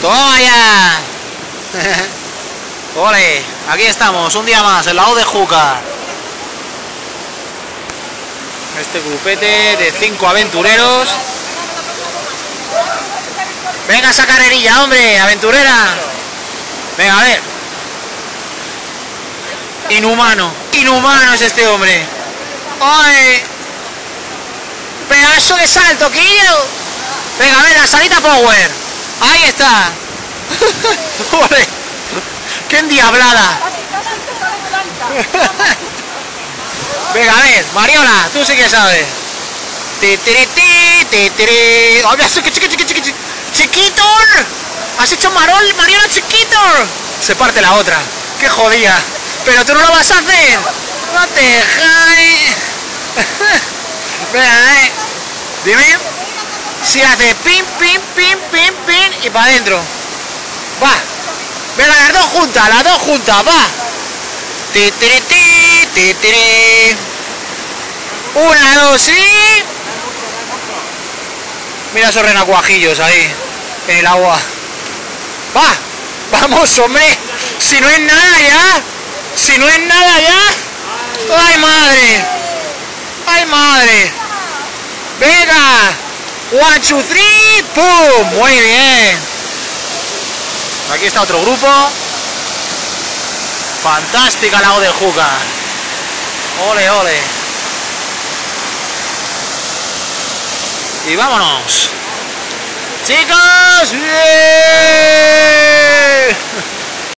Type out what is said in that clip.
¡Toma ya! ¡Ole! Aquí estamos, un día más, el lado de Juca. Este grupete de cinco aventureros. Venga esa carrerilla, hombre, aventurera. Venga, a ver. Inhumano, inhumano es este hombre. ¡Ay! ¡Pedazo de salto, Quillo! Venga, a ver, la salita power. Ahí está. ¡Ole! ¡Qué endiablada! Venga, a ver, Mariola, tú sí que sabes. ¡Chiquito! ¡Has hecho Marol, Mariola chiquito! Se parte la otra. ¡Qué jodida! ¡Pero tú no lo vas a hacer! ¡No te jai! Venga, eh. Dime. Si hace pin, pin, pin, pin, pin y para adentro. Va. Venga, las dos juntas, las dos juntas, va. Ti, ti, ti, ti, ti. Una, dos y... Mira esos renacuajillos ahí, en el agua. ¡Va! ¡Vamos, hombre! Si no es nada ya. Si no es nada ya. ¡Ay, madre! ¡Ay, madre! ¡Venga! One, two, three, ¡pum! Muy bien. Aquí está otro grupo. Fantástica lago del Juca. Ole, ole. Y vámonos. Chicos.